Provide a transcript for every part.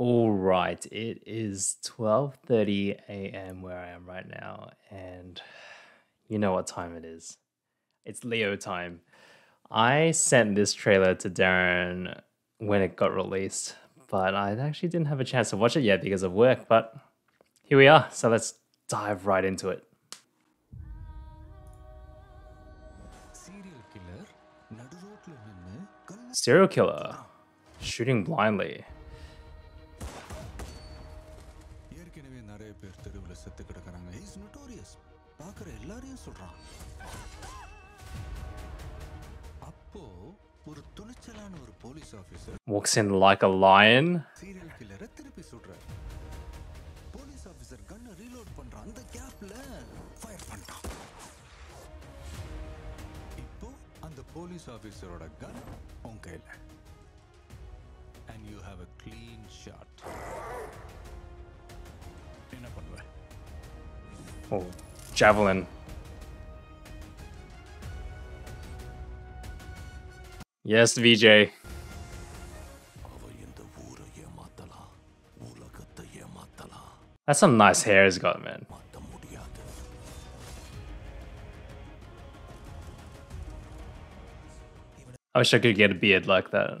All right, it is 12:30 a.m. where I am right now and you know what time it is. It's Leo time. I sent this trailer to Darren when it got released, but I actually didn't have a chance to watch it yet because of work, but here we are. So let's dive right into it. Serial killer shooting blindly. நிறைய பேர் தெருவுல செத்து கிடக்குறாங்க is notorious பார்க்குற எல்லாரையும் சொல்றான் அப்போ ஒரு துணிச்சலான ஒரு police officer Walks in like a lion. Serial கில்லரை திருப்பி சுடுறார் போலீஸ் ஆபீசர் கன்னை ரீலோட் பண்றான் அந்த கேப்ல ஃபயர் பண்ணிட்டான் இப்போ அந்த போலீஸ் ஆபீசரோட கன் உன் கையில and you have a clean shot Oh, javelin. Yes, VJ. That's some nice hair he's got, man. I wish I could get a beard like that.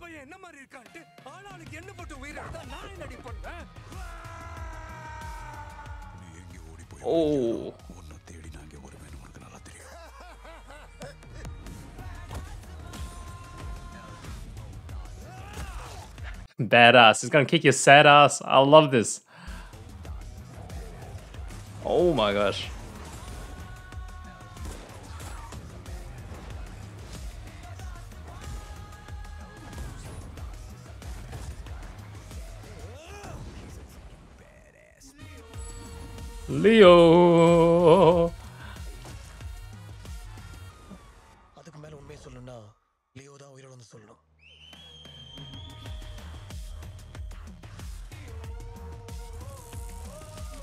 எப்படியா பையன் என்ன மாதிரி இருக்கான்ட்டு ஆளாளுக்கு என்ன போட்டு உயிரிழந்தா நான் என்னடி பண்ணுவேன் நீ எங்கே ஓடி போய் Oh. உன்னை தேடி நான் இங்கே வருவேன் உனக்கு நல்லா தெரியும் Badass. He's gonna kick your sad ass. I love this. Oh my gosh. Leo.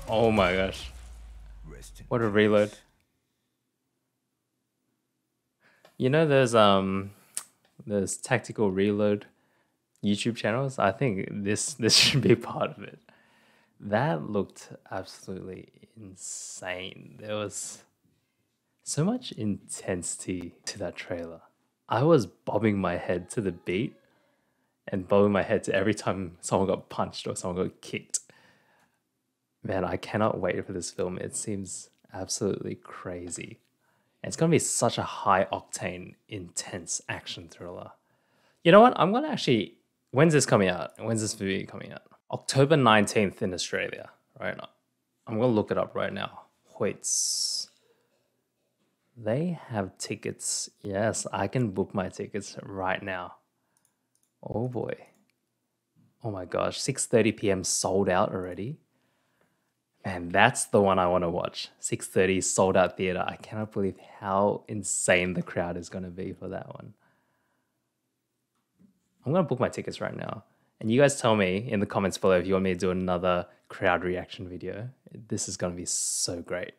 Oh my gosh. What a reload. You know there's um there's tactical reload YouTube channels. I think this this should be part of it. That looked absolutely insane. There was so much intensity to that trailer. I was bobbing my head to the beat and bobbing my head to every time someone got punched or someone got kicked. Man, I cannot wait for this film. It seems absolutely crazy. And it's going to be such a high octane, intense action thriller. You know what? I'm going to actually. When's this coming out? When's this movie coming out? October 19th in Australia, right? I'm going to look it up right now. Hoyts. They have tickets. Yes, I can book my tickets right now. Oh boy. Oh my gosh, 6:30 p.m. sold out already. Man, that's the one I want to watch. 6:30 sold out theater. I cannot believe how insane the crowd is going to be for that one. I'm going to book my tickets right now. And you guys tell me in the comments below if you want me to do another crowd reaction video. This is going to be so great.